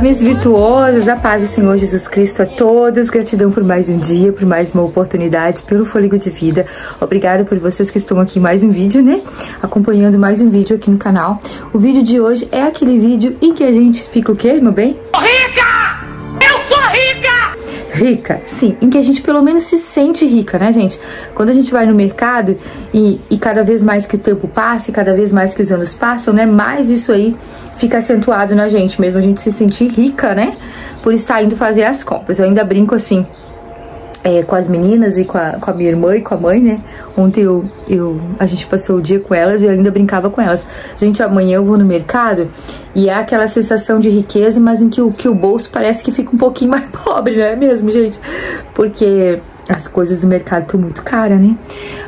Minhas virtuosas, a paz do Senhor Jesus Cristo a todos. Gratidão por mais um dia, por mais uma oportunidade, pelo fôlego de vida. Obrigada por vocês que estão aqui mais um vídeo, né? Acompanhando mais um vídeo aqui no canal. O vídeo de hoje é aquele vídeo em que a gente fica o quê, meu bem? Rica! Rica, sim, em que a gente pelo menos se sente rica, né, gente? Quando a gente vai no mercado e, e cada vez mais que o tempo passa e cada vez mais que os anos passam, né, mais isso aí fica acentuado na gente mesmo, a gente se sentir rica, né, por estar indo fazer as compras. Eu ainda brinco assim, é, com as meninas e com a, com a minha irmã e com a mãe, né? Ontem eu, eu, a gente passou o dia com elas e eu ainda brincava com elas. Gente, amanhã eu vou no mercado e é aquela sensação de riqueza, mas em que o, que o bolso parece que fica um pouquinho mais pobre, não é mesmo, gente? Porque as coisas do mercado estão muito caras, né?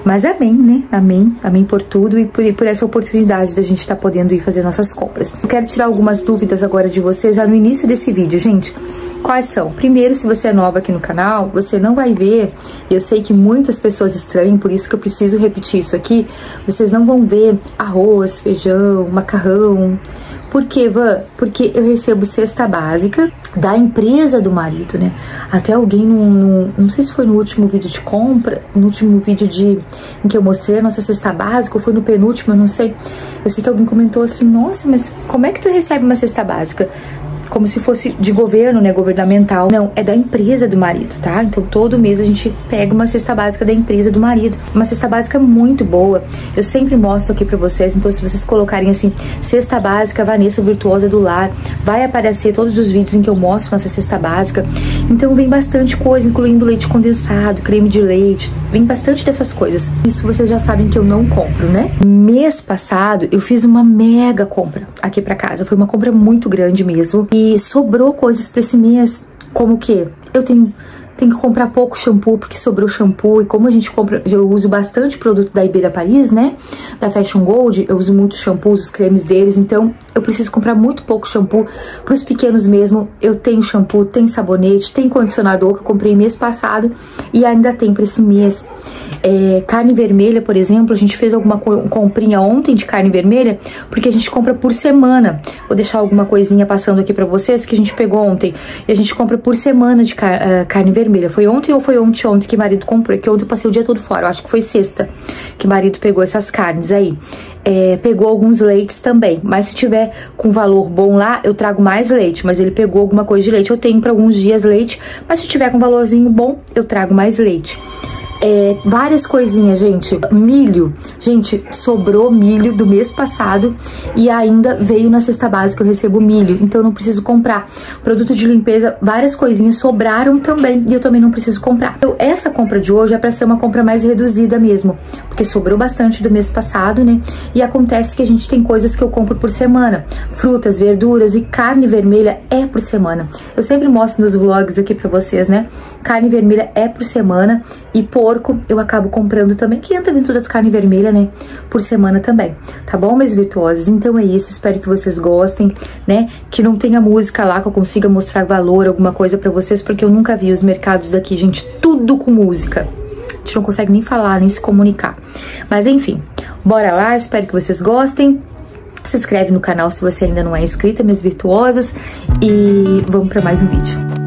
Mas amém, né? Amém. Amém por tudo e por, por essa oportunidade da gente estar tá podendo ir fazer nossas compras. Eu quero tirar algumas dúvidas agora de você já no início desse vídeo, gente. Quais são? Primeiro, se você é nova aqui no canal, você não vai ver, eu sei que muitas pessoas estranham, por isso que eu preciso repetir isso aqui, vocês não vão ver arroz, feijão, macarrão, por quê, Van? Porque eu recebo cesta básica da empresa do marido, né? Até alguém no, no, não sei se foi no último vídeo de compra, no último vídeo de em que eu mostrei a nossa cesta básica, ou foi no penúltimo, eu não sei. Eu sei que alguém comentou assim: "Nossa, mas como é que tu recebe uma cesta básica?" Como se fosse de governo, né, governamental. Não, é da empresa do marido, tá? Então todo mês a gente pega uma cesta básica da empresa do marido. Uma cesta básica muito boa. Eu sempre mostro aqui para vocês, então se vocês colocarem assim, cesta básica Vanessa Virtuosa do Lar, vai aparecer todos os vídeos em que eu mostro nossa cesta básica. Então vem bastante coisa, incluindo leite condensado, creme de leite, vem bastante dessas coisas. Isso vocês já sabem que eu não compro, né? Mês passado eu fiz uma mega compra aqui para casa. Foi uma compra muito grande mesmo. E sobrou coisas para esse mês, como que eu tenho tem que comprar pouco shampoo porque sobrou shampoo e como a gente compra, eu uso bastante produto da Ibeira Paris, né? Da Fashion Gold, eu uso muitos shampoos, os cremes deles, então eu preciso comprar muito pouco shampoo. Para os pequenos mesmo, eu tenho shampoo, tem sabonete, tem condicionador que eu comprei mês passado e ainda tem para esse mês. É, carne vermelha, por exemplo, a gente fez alguma comprinha ontem de carne vermelha, porque a gente compra por semana. Vou deixar alguma coisinha passando aqui para vocês que a gente pegou ontem. E a gente compra por semana de car uh, carne vermelha. Foi ontem ou foi ontem ontem que marido comprou? Que ontem eu passei o dia todo fora. Eu acho que foi sexta que marido pegou essas carnes aí. É, pegou alguns leites também, mas se tiver com valor bom lá, eu trago mais leite, mas ele pegou alguma coisa de leite, eu tenho para alguns dias leite, mas se tiver com valorzinho bom, eu trago mais leite é, várias coisinhas, gente. Milho. Gente, sobrou milho do mês passado e ainda veio na cesta básica eu recebo milho, então eu não preciso comprar. Produto de limpeza, várias coisinhas sobraram também e eu também não preciso comprar. Então, essa compra de hoje é para ser uma compra mais reduzida mesmo, porque sobrou bastante do mês passado, né? E acontece que a gente tem coisas que eu compro por semana. Frutas, verduras e carne vermelha é por semana. Eu sempre mostro nos vlogs aqui para vocês, né? Carne vermelha é por semana e por porco eu acabo comprando também, que entra dentro das carnes vermelhas, né? Por semana também, tá bom, meus virtuosos? Então é isso, espero que vocês gostem, né? Que não tenha música lá, que eu consiga mostrar valor, alguma coisa pra vocês, porque eu nunca vi os mercados daqui, gente, tudo com música. A gente não consegue nem falar, nem se comunicar. Mas enfim, bora lá, espero que vocês gostem. Se inscreve no canal se você ainda não é inscrita, minhas virtuosas. E vamos para mais um vídeo.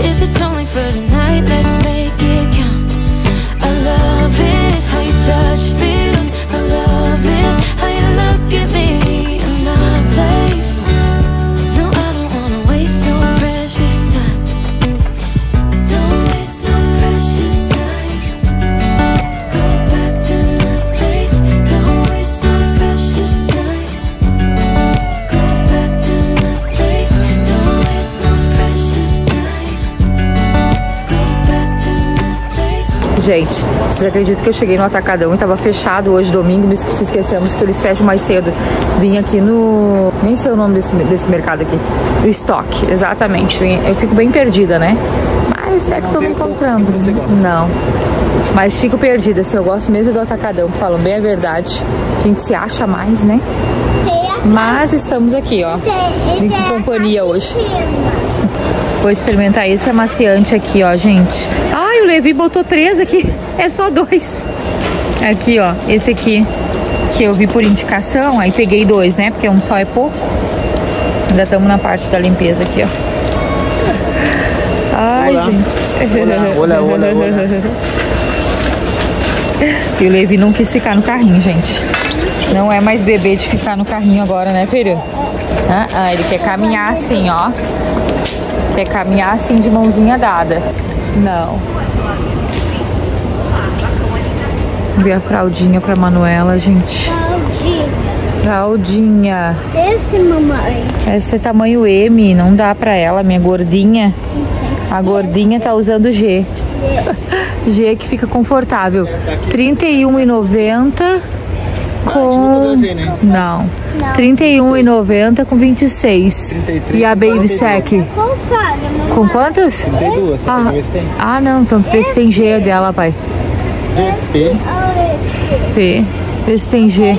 If it's only for tonight, vocês acreditam que eu cheguei no Atacadão e tava fechado hoje, domingo, me esque- esquecemos que eles fecham mais cedo. Vim aqui no... nem sei o nome desse, desse mercado aqui. O estoque, exatamente. Eu fico bem perdida, né? Mas até que tô me encontrando. Não. Mas fico perdida, assim, eu gosto mesmo do Atacadão, falam bem a verdade. A gente se acha mais, né? Mas estamos aqui, ó. Vim com companhia hoje. Vou experimentar esse amaciante aqui, ó, gente. Ai, o Levi botou três aqui. É só dois. Aqui, ó. Esse aqui que eu vi por indicação. Aí peguei dois, né? Porque um só é pouco. Ainda estamos na parte da limpeza aqui, ó. Ai, Olá. gente. Olá, olá, olá. E o Levi não quis ficar no carrinho, gente. Não é mais bebê de ficar no carrinho agora, né, filho? Ah, ah, ele quer caminhar assim, ó. Quer caminhar assim de mãozinha dada. Não. Vamos ver a fraldinha pra Manuela, gente. Fraldinha. Esse, mamãe. Essa é tamanho M, não dá pra ela, minha gordinha. A gordinha tá usando G. G que fica confortável. R$ 31,90 com. né? Não. R$ 31,90 com 26. 33 E a com Baby 42. Sec? Com quantas? Tem duas, só Ah, ah, não. Então vê se tem G dela, pai. P, esse. P. Vê se tem G.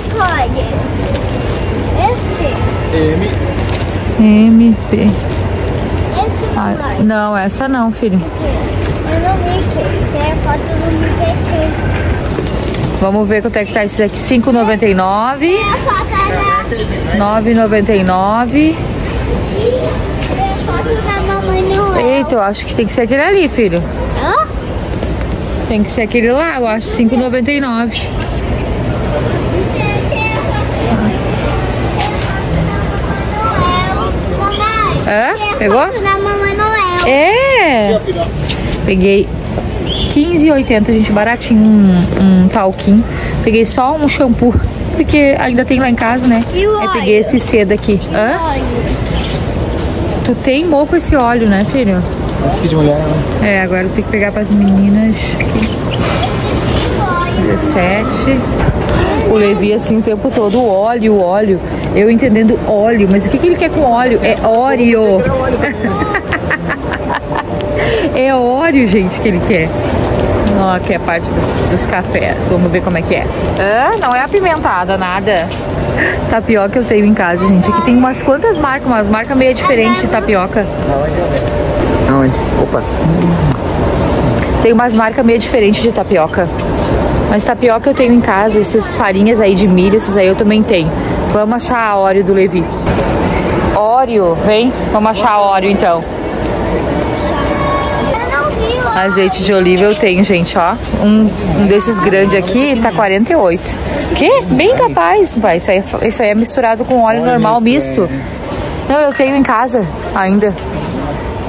M, M, P. Esse, Ah, não, essa não, filho. Eu não vi que tem a foto do. Vamos ver quanto é que tá esse daqui. 5,99. Tem a foto da... 9,99. Tem a foto da mamãe Noel. Eita, eu acho que tem que ser aquele ali, filho. Tem que ser aquele lá, eu acho. 5,99. Tem- tem a foto- tem a foto da mamãe Noel. Mamãe. Hã? Tem a Pegou? É! Peguei 15,80, gente, baratinho, um, um talquinho. Peguei só um shampoo, porque ainda tem lá em casa, né? E o Aí óleo? peguei esse cedo aqui. Hã? Olha. Tu teimou com esse óleo, né, filho? Esse aqui de mulher, né? É, agora eu tenho que pegar pras meninas. Aqui. 17. O Levi assim o tempo todo, óleo, óleo. Eu entendendo óleo, mas o que, que ele quer com óleo? É óleo. é óleo, gente, que ele quer. Ó, aqui é a parte dos, dos cafés. Vamos ver como é que é. Ah, não é apimentada, nada. Tapioca eu tenho em casa, gente. Aqui tem umas quantas marcas, umas marcas meio diferentes de tapioca. Aonde? Opa. Tem umas marcas meio diferentes de tapioca. Mas tapioca eu tenho em casa, essas farinhas aí de milho, esses aí eu também tenho. Vamos achar a Oreo do Levi. Oreo, vem? Vamos achar a Oreo então. Azeite de oliva eu tenho, gente, ó. Um, um desses grandes aqui tá 48. Que? Bem capaz, vai. Isso aí, é- isso aí é misturado com óleo, Óleo normal misto, misto. Não, eu tenho em casa ainda.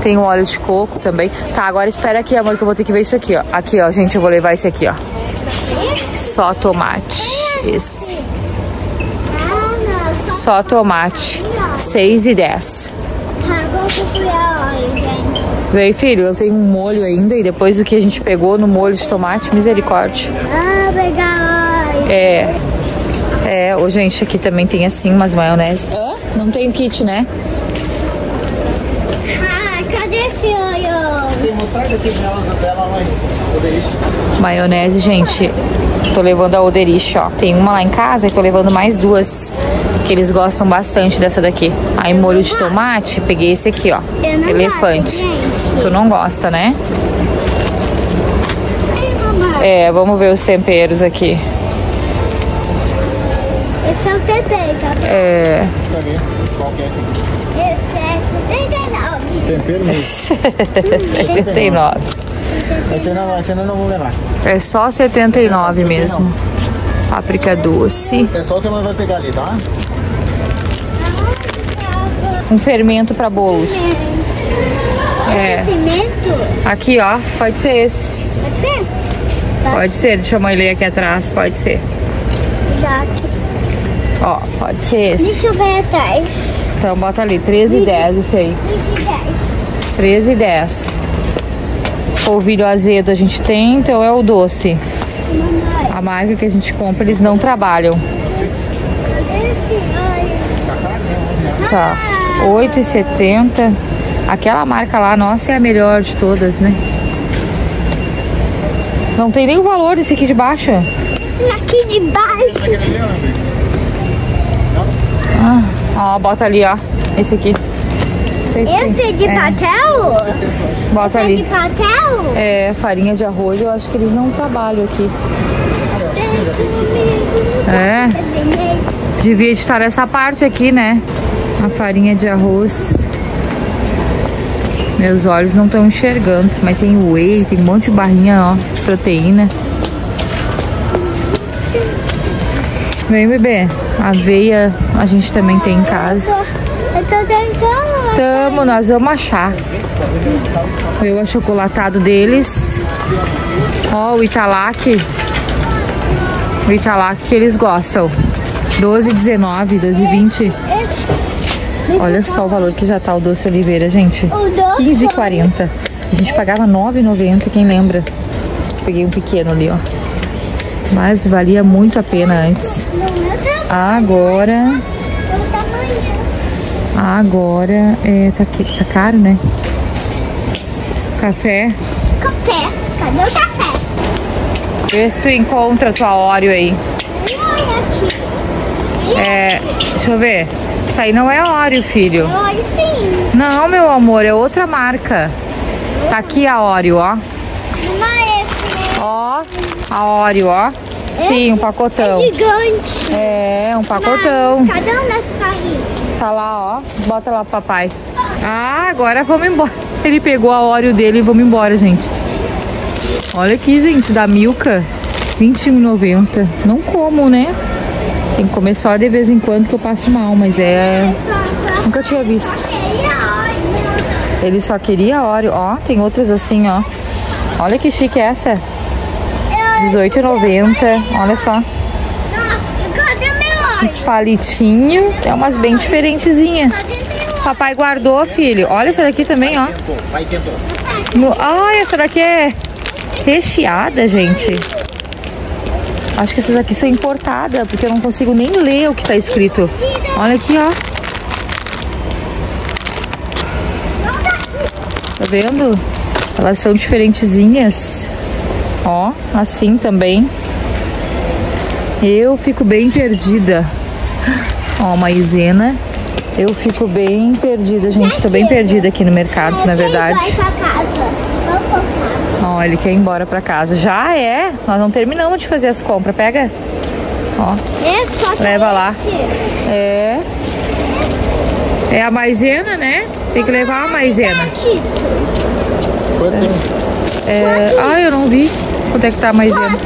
Tem óleo de coco também. Tá, agora espera aqui, amor, que eu vou ter que ver isso aqui, ó. Aqui, ó, gente, eu vou levar esse aqui, ó. Só tomate. Esse. Só tomate. 6 e 10. Tá, vamos procurar óleo, gente. Vem, filho, eu tenho um molho ainda e depois do que a gente pegou no molho de tomate, misericórdia. Ah, pegar óleo. É. É, ô, gente, aqui também tem assim umas maionese. Hã? Não tem kit, né? Ah, mostarda aqui nelas até lá, mãe. Oderich. Maionese, gente. Tô levando a Oderich, ó. Tem uma lá em casa e tô levando mais duas. Que eles gostam bastante dessa daqui. Aí molho de tomate, peguei esse aqui, ó. Eu não Elefante. gosto. Tu não gosta, né? É, vamos ver os temperos aqui. Esse é o tempero, tá? É. É esse aqui. Esse é 79. Tempero mesmo. 79. Esse não, esse não, não vou levar. É só 79 mesmo. Páprica doce. É só o que a mãe vai pegar ali, tá? Um fermento para bolos. É. Pimento? Aqui, ó. Pode ser esse. Pode ser? Pode ser. Deixa a mãe ler aqui atrás. Pode ser. Ó, pode ser esse. Deixa eu ver atrás. Então bota ali. 13 e 10 esse aí. 10. 13 e 10. Polvilho azedo a gente tem, então é o doce. A marca que a gente compra, eles não trabalham. esse olha. Caro? 11 reais. Tá. 8,70. Aquela marca lá, nossa, é a melhor de todas, né? Não tem nem o valor desse aqui de baixo. Esse aqui de baixo. Ó, bota ali, ó. Esse aqui. Sei se. Esse é de É, papel? Bota É de ali. papel? É, farinha de arroz, eu acho que eles não trabalham aqui. É, devia estar essa parte aqui, né? A farinha de arroz. Meus olhos não estão enxergando, mas tem whey, tem um monte de barrinha, ó, proteína. Vem, bebê. Aveia a gente também tem em casa. Eu tô tentando. Tamo, nós vamos achar. Eu o achocolatado deles. Ó, o Italac. O Italac que eles gostam. 12, 19, 12, 20. Olha só o valor que já tá o doce oliveira, gente. O doce. 15,40. A gente pagava 9,90, quem lembra? Peguei um pequeno ali, ó. Mas valia muito a pena antes. Agora, agora, é, tá, tá caro, né? Café. Café. Cadê o café? Vê se tu encontra a tua Oreo aí. É, deixa eu ver. Isso aí não é Oreo, filho. Olha sim. Não, meu amor, é outra marca. Tá aqui a Oreo, ó. Uma é esse, Ó, a Oreo, ó. Sim, um pacotão. É gigante. É, um pacotão. Cadê o nosso carrinho? Tá lá, ó. Bota lá pro papai. Ah, agora vamos embora. Ele pegou a Oreo dele e vamos embora, gente. Olha aqui, gente, da Milka. R$21,90. Não como, né? Tem que comer só de vez em quando que eu passo mal, mas é... Nunca tinha visto. Ele só queria Oreo. Ó, tem outras assim, ó. Olha que chique é essa. R$18,90. Olha só. Uns palitinhos. É umas bem diferentezinhas. Papai guardou, filho. Olha essa daqui também, ó. No... Ai, essa daqui é recheada, gente. Acho que essas aqui são importadas, porque eu não consigo nem ler o que tá escrito. Olha aqui, ó. Tá vendo? Elas são diferentezinhas. Ó, assim também. Eu fico bem perdida. Ó, maisena. Eu fico bem perdida, gente. Tô bem perdida aqui no mercado, na verdade. Ó, ele quer ir embora pra casa. Já é. Nós não terminamos de fazer as compras. Pega. Ó, É Leva lá. é. É a maisena, né? Tem que levar a maisena. É? É... Ah, eu não vi. Quanto é que tá a maisena?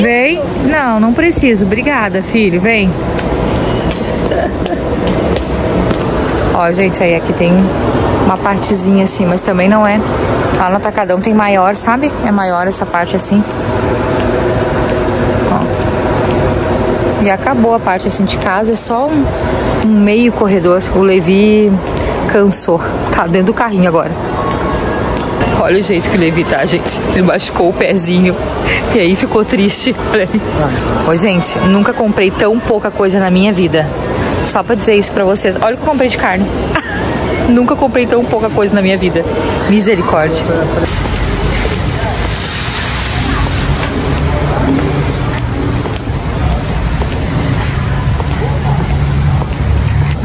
Vem. Não, não preciso. Obrigada, filho. Vem. Ó, gente, aí aqui tem uma partezinha assim, mas também não é. Lá no atacadão tem maior, sabe? É maior essa parte assim. Ó. E acabou a parte assim de casa, é só um, um meio corredor. O Levi cansou. Tá dentro do carrinho agora. Olha o jeito que o Levi tá, gente. Ele machucou o pezinho e aí ficou triste. Olha aí. Ô, gente, nunca comprei tão pouca coisa na minha vida. Só pra dizer isso pra vocês. Olha o que eu comprei de carne. nunca comprei tão pouca coisa na minha vida. Misericórdia.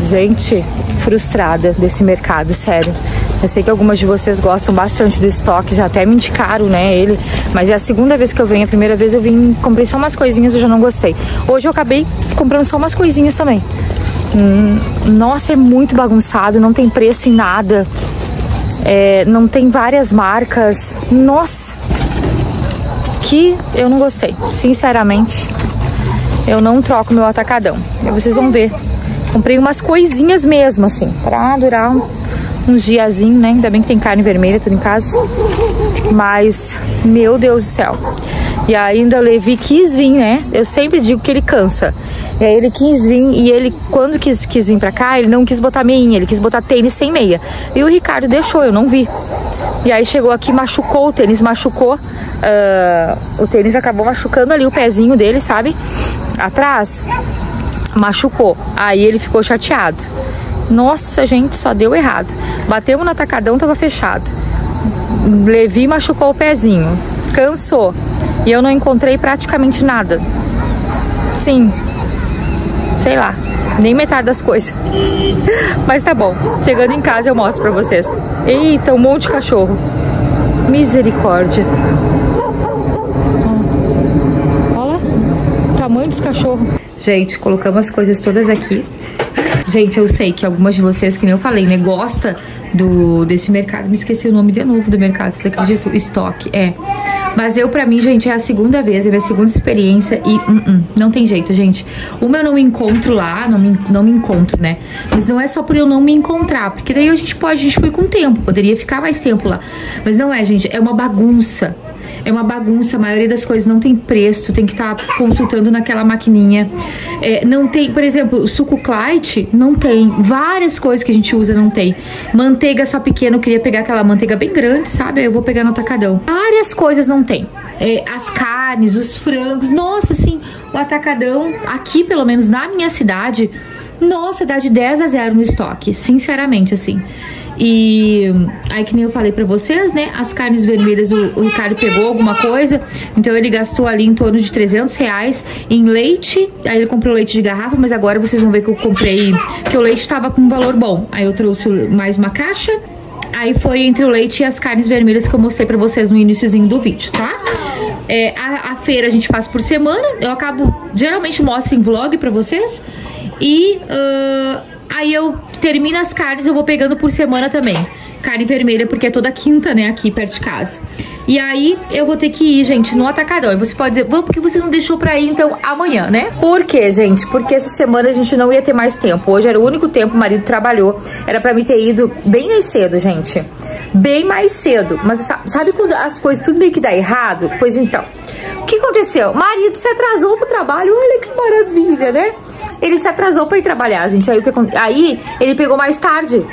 Gente, frustrada desse mercado, sério. Eu sei que algumas de vocês gostam bastante do estoque, já até me indicaram, né, ele. Mas é a segunda vez que eu venho. A primeira vez eu vim, comprei só umas coisinhas, eu já não gostei. Hoje eu acabei comprando só umas coisinhas também. Hum, nossa, é muito bagunçado, não tem preço em nada. É, não tem várias marcas. Nossa, que eu não gostei, sinceramente. Eu não troco meu atacadão. Vocês vão ver. Comprei umas coisinhas mesmo, assim, pra durar uns diazinhos, né? Ainda bem que tem carne vermelha tudo em casa. Mas, meu Deus do céu. E ainda o Levi quis vir, né? Eu sempre digo que ele cansa. E aí ele quis vir, e ele, quando quis, quis vir pra cá, ele não quis botar meinha, ele quis botar tênis sem meia. E o Ricardo deixou, eu não vi. E aí chegou aqui, machucou o tênis, machucou. Uh, o tênis acabou machucando ali o pezinho dele, sabe? Atrás machucou. Aí ele ficou chateado. Nossa, gente, só deu errado. Batemos no atacadão, tava fechado. Levi machucou o pezinho. Cansou. E eu não encontrei praticamente nada. Sim. Sei lá. Nem metade das coisas. Mas tá bom. Chegando em casa eu mostro pra vocês. Eita, um monte de cachorro. Misericórdia. Olha o tamanho dos cachorros. Gente, colocamos as coisas todas aqui. Gente, eu sei que algumas de vocês, que nem eu falei, né, gosta do, desse mercado. Me esqueci o nome de novo do mercado, vocês acreditam? Estoque, é. Mas eu, pra mim, gente, é a segunda vez, é a minha segunda experiência e uh -uh, não tem jeito, gente. Uma eu não me encontro lá, não me, não me encontro, né? Mas não é só por eu não me encontrar, porque daí a gente pode, a gente foi com tempo, poderia ficar mais tempo lá. Mas não é, gente, é uma bagunça é uma bagunça, a maioria das coisas não tem preço, tem que estar tá consultando naquela maquininha. É, não tem, por exemplo, suco Clyde não tem, várias coisas que a gente usa não tem. Manteiga só pequena, eu queria pegar aquela manteiga bem grande, sabe? Eu vou pegar no atacadão. Várias coisas não tem. É, as carnes, os frangos, nossa, assim, o atacadão, aqui pelo menos na minha cidade, nossa, dá de 10 a 0 no estoque, sinceramente, assim. E aí, que nem eu falei pra vocês, né? As carnes vermelhas, o, o, Ricardo pegou alguma coisa, então ele gastou ali em torno de 300 reais em leite. Aí ele comprou leite de garrafa, mas agora vocês vão ver que eu comprei, que o leite tava com um valor bom. Aí eu trouxe mais uma caixa. Aí foi entre o leite e as carnes vermelhas que eu mostrei pra vocês no iníciozinho do vídeo, tá? É, a, a, feira a gente faz por semana. Eu acabo, geralmente mostro em vlog pra vocês. E uh, aí eu termino as carnes, eu vou pegando por semana também. Carne vermelha, porque é toda quinta, né, aqui perto de casa. E aí eu vou ter que ir, gente, no atacadão. E você pode dizer, vamos, porque você não deixou pra ir, então, amanhã, né? Por quê, gente? Porque essa semana a gente não ia ter mais tempo. Hoje era o único tempo, o marido trabalhou. Era pra mim ter ido bem mais cedo, gente. Bem mais cedo. Mas sabe quando as coisas tudo meio que dá errado? Pois então, o que aconteceu? O marido se atrasou pro trabalho. Olha que maravilha, né? Ele se atrasou pra ir trabalhar, gente. Aí, o que, aí ele pegou mais tarde.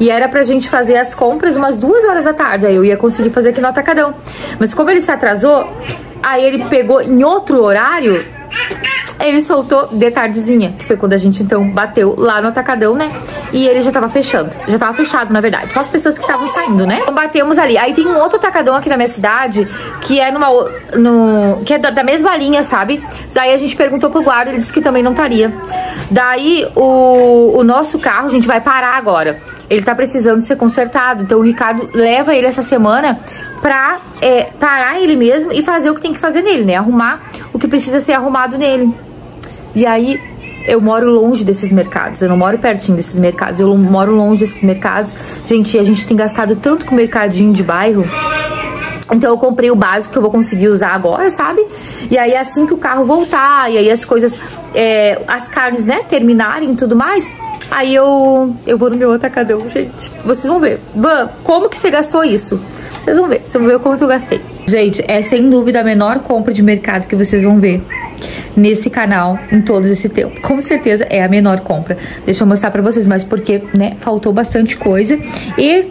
E era pra gente fazer as compras umas duas horas da tarde. Aí eu ia conseguir fazer aqui no Atacadão. Mas como ele se atrasou, aí ele pegou em outro horário ele soltou de tardezinha, que foi quando a gente então bateu lá no atacadão, né? E ele já tava fechando. Já tava fechado, na verdade. Só as pessoas que estavam saindo, né? Então batemos ali. Aí tem um outro atacadão aqui na minha cidade, que é numa. No, que é da, da mesma linha, sabe? Daí a gente perguntou pro guarda, ele disse que também não estaria. Daí o, o nosso carro, a gente vai parar agora. Ele tá precisando ser consertado. Então o Ricardo leva ele essa semana pra é, parar ele mesmo e fazer o que tem que fazer nele, né? Arrumar o que precisa ser arrumado nele. E aí eu moro longe desses mercados, eu não moro pertinho desses mercados, eu moro longe desses mercados. Gente, a gente tem gastado tanto com mercadinho de bairro. Então eu comprei o básico que eu vou conseguir usar agora, sabe? E aí assim que o carro voltar, e aí as coisas, é, as carnes, né, terminarem e tudo mais, aí eu, eu vou no meu atacadão, gente. Vocês vão ver. Van, como que você gastou isso? Vocês vão ver, vocês vão ver o quanto eu gastei. Gente, é sem dúvida a menor compra de mercado que vocês vão ver nesse canal em todo esse tempo. Com certeza é a menor compra. Deixa eu mostrar pra vocês, mas porque, né, faltou bastante coisa. E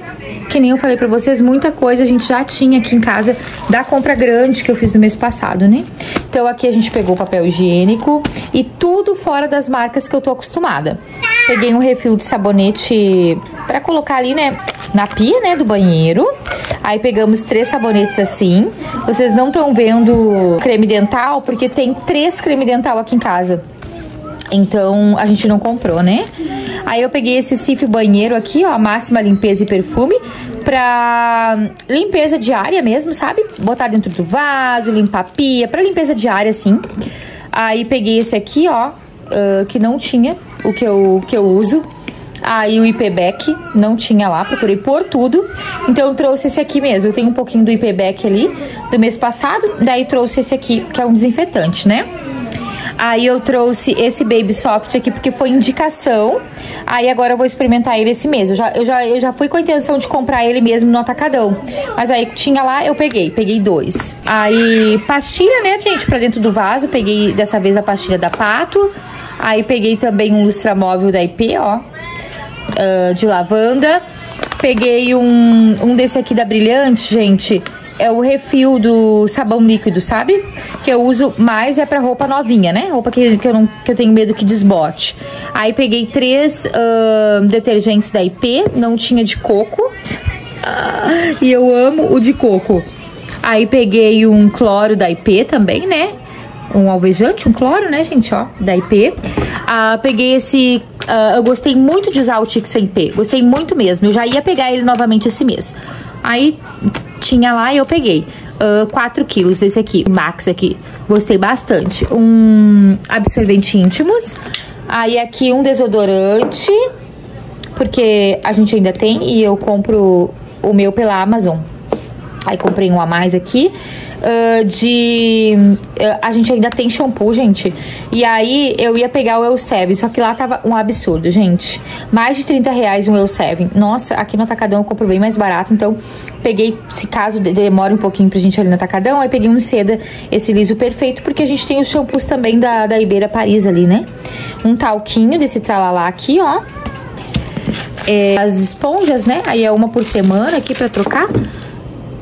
que nem eu falei pra vocês, muita coisa a gente já tinha aqui em casa da compra grande que eu fiz no mês passado, né? Então aqui a gente pegou papel higiênico e tudo fora das marcas que eu tô acostumada. Peguei um refil de sabonete pra colocar ali, né, na pia, né, do banheiro. Aí pegamos três sabonetes assim. Vocês não estão vendo creme dental porque tem três creme dental aqui em casa. Então a gente não comprou, né? Aí eu peguei esse Cif banheiro aqui, ó, máxima limpeza e perfume, pra limpeza diária mesmo, sabe? Botar dentro do vaso, limpar a pia, pra limpeza diária, assim. Aí peguei esse aqui, ó, uh, que não tinha, o que eu, que eu uso. Aí o IPBEC não tinha lá, procurei por tudo. Então eu trouxe esse aqui mesmo. Eu tenho um pouquinho do IPBEC ali do mês passado, daí trouxe esse aqui, que é um desinfetante, né? Aí eu trouxe esse Baby Soft aqui porque foi indicação. Aí agora eu vou experimentar ele esse mês. Eu já, eu já, eu já fui com a intenção de comprar ele mesmo no atacadão. Mas aí tinha lá, eu peguei. Peguei dois. Aí pastilha, né, gente, pra dentro do vaso. Peguei dessa vez a pastilha da Pato. Aí peguei também um lustramóvel da IP, ó. Uh, de lavanda. Peguei um, um desse aqui da Brilhante, gente é o refil do sabão líquido, sabe? Que eu uso mais é pra roupa novinha, né? Roupa que, que, eu, não, que eu tenho medo que desbote. Aí peguei três uh, detergentes da IP, não tinha de coco. e eu amo o de coco. Aí peguei um cloro da IP também, né? Um alvejante, um cloro, né, gente, ó, da IP. Uh, peguei esse... Uh, eu gostei muito de usar o Tic sem P. Gostei muito mesmo. Eu já ia pegar ele novamente esse mês. Aí tinha lá e eu peguei. Uh, 4 quilos, esse aqui, Max aqui. Gostei bastante. Um absorvente íntimos. Aí aqui um desodorante, porque a gente ainda tem e eu compro o meu pela Amazon. Aí comprei um a mais aqui. Uh, de. Uh, a gente ainda tem shampoo, gente. E aí eu ia pegar o Elseve, só que lá tava um absurdo, gente. Mais de 30 reais um Elseve. Nossa, aqui no Atacadão eu compro bem mais barato. Então peguei, se caso demore um pouquinho pra gente ali no Atacadão, aí peguei um seda, esse liso perfeito, porque a gente tem os shampoos também da, da Ibeira Paris ali, né? Um talquinho desse tralalá aqui, ó. É, as esponjas, né? Aí é uma por semana aqui pra trocar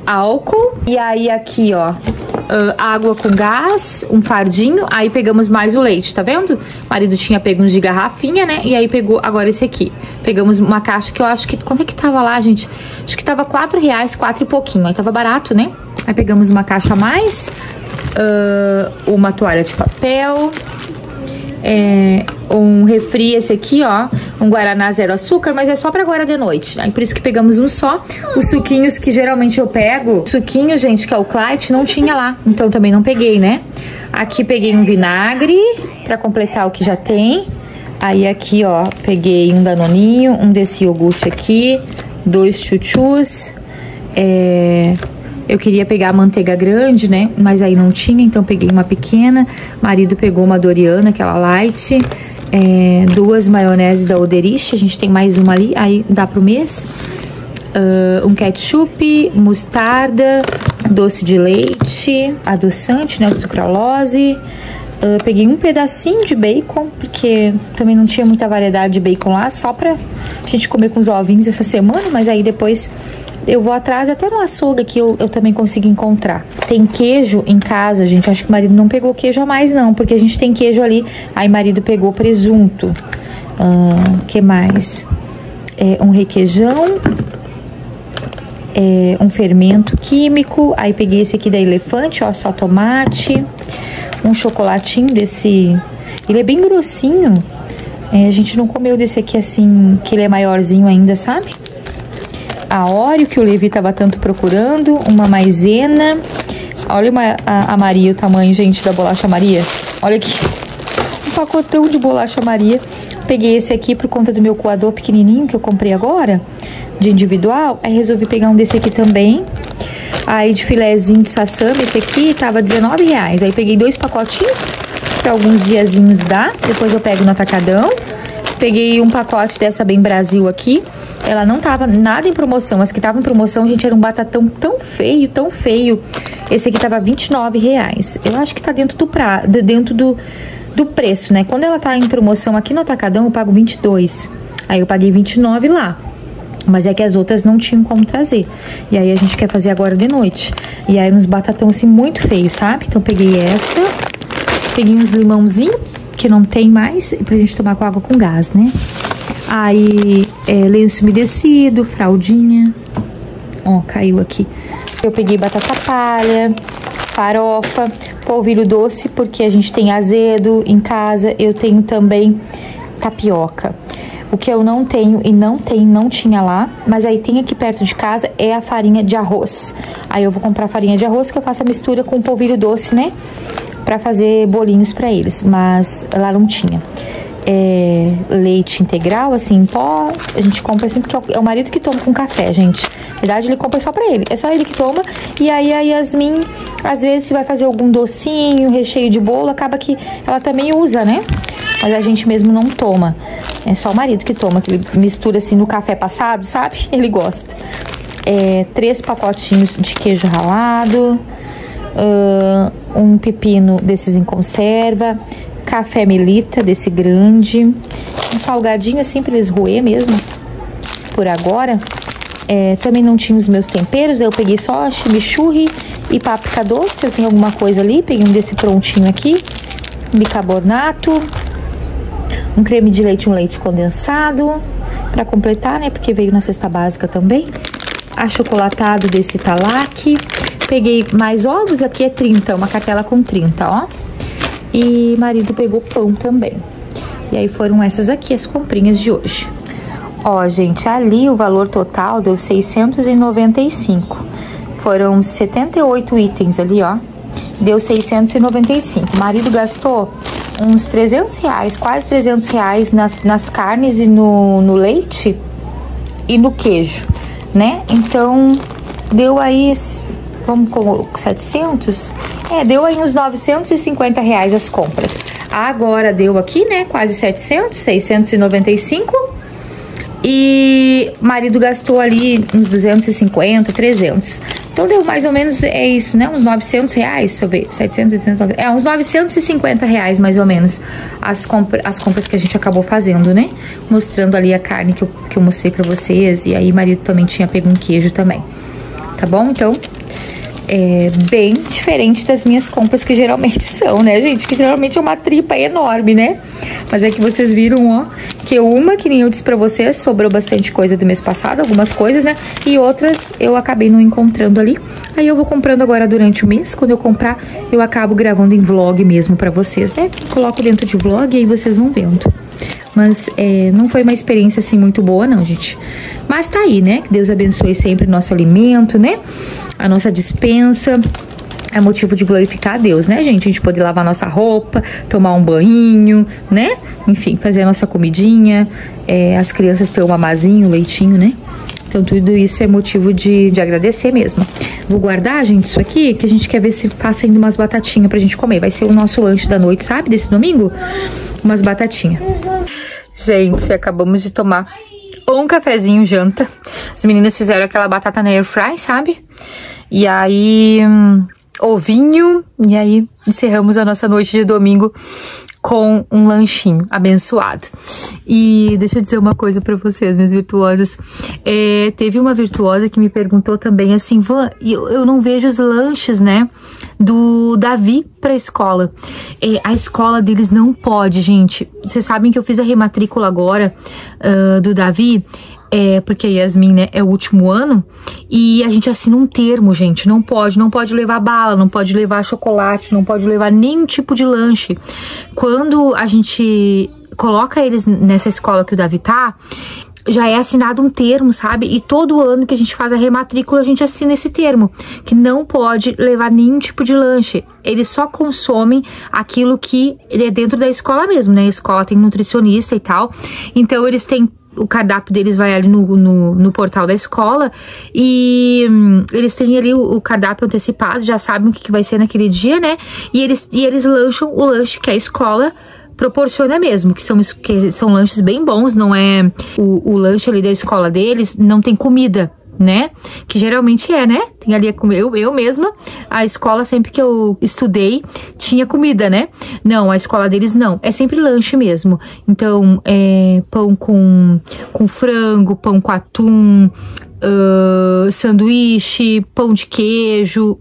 álcool e aí aqui, ó, uh, água com gás, um fardinho, aí pegamos mais o leite, tá vendo? O marido tinha pego uns de garrafinha, né? E aí pegou agora esse aqui. Pegamos uma caixa que eu acho que. Quanto é que tava lá, gente? Acho que tava quatro reais, quatro e pouquinho. Aí tava barato, né? Aí pegamos uma caixa a mais, uh, uma toalha de papel, é, um refri, esse aqui, ó, um Guaraná zero açúcar, mas é só pra agora de noite. Aí por isso que pegamos um só. Os suquinhos que geralmente eu pego, suquinho, gente, que é o Clyde, não tinha lá, então também não peguei, né? Aqui peguei um vinagre pra completar o que já tem. Aí aqui, ó, peguei um danoninho, um desse iogurte aqui, dois chuchus, é, eu queria pegar a manteiga grande, né? Mas aí não tinha, então peguei uma pequena. Marido pegou uma Doriana, aquela light. É, duas maioneses da Oderich, a gente tem mais uma ali, aí dá pro mês. Uh, um ketchup, mostarda, doce de leite, adoçante, né? O sucralose. Uh, peguei um pedacinho de bacon, porque também não tinha muita variedade de bacon lá, só pra gente comer com os ovinhos essa semana, mas aí depois eu vou atrás, até no açougue que eu, eu também consigo encontrar. Tem queijo em casa, gente. Acho que o marido não pegou queijo a mais, não, porque a gente tem queijo ali. Aí marido pegou presunto. Uh, que mais? É, um requeijão. É, um fermento químico. Aí peguei esse aqui da Elefante, ó, só tomate. Um chocolatinho desse. Ele é bem grossinho. É, a gente não comeu desse aqui assim, que ele é maiorzinho ainda, sabe? A Oreo, que o Levi estava tanto procurando, uma maisena. Olha uma, a, a, Maria, o tamanho, gente, da bolacha Maria. Olha aqui, um pacotão de bolacha Maria. Peguei esse aqui por conta do meu coador pequenininho que eu comprei agora, de individual. Aí resolvi pegar um desse aqui também. Aí de filézinho de sassami, esse aqui tava 19 reais. Aí peguei dois pacotinhos para alguns diazinhos dá. Depois eu pego no atacadão. Peguei um pacote dessa Bem Brasil aqui. Ela não tava nada em promoção. As que estavam em promoção, gente, era um batatão tão feio, tão feio. Esse aqui tava 29 reais. Eu acho que tá dentro do pra, dentro do, do preço, né? Quando ela tá em promoção aqui no Atacadão, eu pago 22. Aí eu paguei 29 lá. Mas é que as outras não tinham como trazer. E aí a gente quer fazer agora de noite. E aí uns batatão assim muito feios, sabe? Então peguei essa, peguei uns limãozinho, que não tem mais, pra gente tomar com água com gás, né? Aí é, lenço umedecido, fraldinha. Ó, caiu aqui. Eu peguei batata palha, farofa, polvilho doce, porque a gente tem azedo em casa. Eu tenho também tapioca. O que eu não tenho e não tem, não tinha lá, mas aí tem aqui perto de casa é a farinha de arroz. Aí eu vou comprar farinha de arroz que eu faço a mistura com polvilho doce, né? Pra fazer bolinhos pra eles, mas lá não tinha. É, leite integral, assim, em pó, a gente compra assim porque é o, é o marido que toma com café, gente. Na verdade, ele compra só pra ele, é só ele que toma. E aí a Yasmin, às vezes, vai fazer algum docinho, recheio de bolo, acaba que ela também usa, né? Mas a gente mesmo não toma. É só o marido que toma, que ele mistura assim no café passado, sabe? Ele gosta. É, três pacotinhos de queijo ralado, um pepino desses em conserva, café melita desse grande, um salgadinho assim para eles roer mesmo, por agora. É, também não tinha os meus temperos, eu peguei só chimichurri e páprica doce, eu tenho alguma coisa ali, peguei um desse prontinho aqui, bicarbonato, um creme de leite, um leite condensado, para completar, né, porque veio na cesta básica também. Achocolatado desse Talac. Peguei mais ovos, aqui é 30, uma cartela com 30, ó. E marido pegou pão também. E aí foram essas aqui as comprinhas de hoje. Ó, gente, ali o valor total deu 695. Foram 78 itens ali, ó. Deu 695. O marido gastou uns 300 reais, quase 300 reais nas, nas carnes e no, no leite e no queijo, né? Então, deu aí, vamos com 700? É, deu aí uns 950 reais as compras. Agora deu aqui, né, quase 700, 695 e marido gastou ali uns 250, 300. Então deu mais ou menos, é isso, né? Uns 900 reais, deixa eu ver, 700, 800, 900, é uns 950 reais mais ou menos as, compra, as compras que a gente acabou fazendo, né? Mostrando ali a carne que eu, que eu mostrei pra vocês e aí marido também tinha pego um queijo também, tá bom? Então é, bem diferente das minhas compras que geralmente são, né, gente? Que geralmente é uma tripa enorme, né? Mas é que vocês viram, ó, que uma, que nem eu disse pra vocês, sobrou bastante coisa do mês passado, algumas coisas, né? E outras eu acabei não encontrando ali. Aí eu vou comprando agora durante o mês. Quando eu comprar, eu acabo gravando em vlog mesmo pra vocês, né? Coloco dentro de vlog e aí vocês vão vendo. Mas é, não foi uma experiência assim muito boa, não, gente. Mas tá aí, né? Que Deus abençoe sempre o nosso alimento, né? A nossa dispensa é motivo de glorificar a Deus, né, gente? A gente poder lavar nossa roupa, tomar um banho, né? Enfim, fazer a nossa comidinha, é, as crianças ter um mamazinho, leitinho, né? Então, tudo isso é motivo de, de agradecer mesmo. Vou guardar, gente, isso aqui, que a gente quer ver se faça ainda umas batatinhas pra gente comer. Vai ser o nosso lanche da noite, sabe? Desse domingo? Umas batatinhas. Gente, acabamos de tomar um cafezinho janta. As meninas fizeram aquela batata na air fry, sabe? E aí, hum, ovinho, e aí encerramos a nossa noite de domingo com um lanchinho abençoado. E deixa eu dizer uma coisa para vocês, minhas virtuosas. É, teve uma virtuosa que me perguntou também assim, eu, eu não vejo os lanches, né, do Davi pra escola. É, a escola deles não pode, gente. Vocês sabem que eu fiz a rematrícula agora uh, do Davi é, porque a Yasmin, né, é o último ano, e a gente assina um termo, gente, não pode, não pode levar bala, não pode levar chocolate, não pode levar nenhum tipo de lanche. Quando a gente coloca eles nessa escola que o Davi tá, já é assinado um termo, sabe? E todo ano que a gente faz a rematrícula, a gente assina esse termo, que não pode levar nenhum tipo de lanche. Eles só consomem aquilo que é dentro da escola mesmo, né? A escola tem nutricionista e tal. Então eles têm o cardápio deles vai ali no, no, no portal da escola e hum, eles têm ali o, o, cardápio antecipado, já sabem o que, que vai ser naquele dia, né? E eles, e eles lancham o lanche que a escola proporciona mesmo, que são, que são lanches bem bons, não é o, o lanche ali da escola deles, não tem comida né? Que geralmente é, né? Tem ali, eu, eu mesma, a escola sempre que eu estudei, tinha comida, né? Não, a escola deles não, é sempre lanche mesmo. Então, é pão com, com frango, pão com atum, uh, sanduíche, pão de queijo,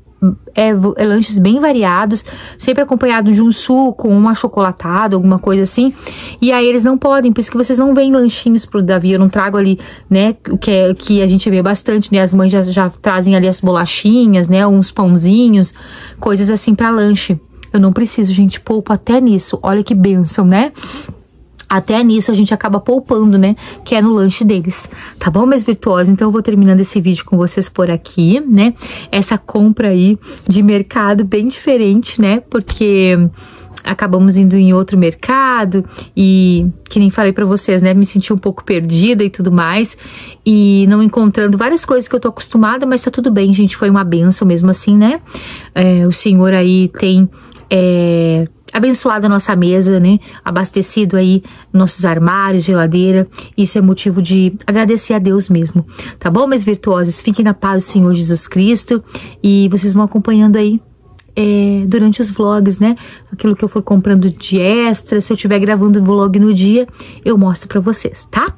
é, é, lanches bem variados, sempre acompanhado de um suco, um achocolatado, alguma coisa assim. E aí eles não podem, por isso que vocês não veem lanchinhos pro Davi. Eu não trago ali, né, o que, é, que a gente vê bastante, né? As mães já, já trazem ali as bolachinhas, né? Uns pãozinhos, coisas assim para lanche. Eu não preciso, gente, poupa até nisso. Olha que benção, né? Até nisso a gente acaba poupando, né? Que é no lanche deles. Tá bom, meus virtuosos? Então eu vou terminando esse vídeo com vocês por aqui, né? Essa compra aí de mercado bem diferente, né? Porque acabamos indo em outro mercado e que nem falei para vocês, né, me senti um pouco perdida e tudo mais e não encontrando várias coisas que eu tô acostumada, mas tá tudo bem, gente, foi uma benção mesmo assim, né? É, o Senhor aí tem é, abençoado a nossa mesa, né? Abastecido aí nossos armários, geladeira. Isso é motivo de agradecer a Deus mesmo. Tá bom, meus virtuosos? Fiquem na paz do Senhor Jesus Cristo e vocês vão acompanhando aí é, durante os vlogs, né? Aquilo que eu for comprando de extra, se eu estiver gravando vlog no dia, eu mostro pra vocês, tá?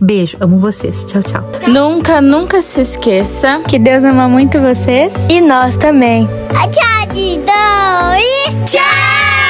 Beijo, amo vocês. Tchau, tchau. Nunca, nunca se esqueça que Deus ama muito vocês e nós também. Tchau, Didão! E tchau!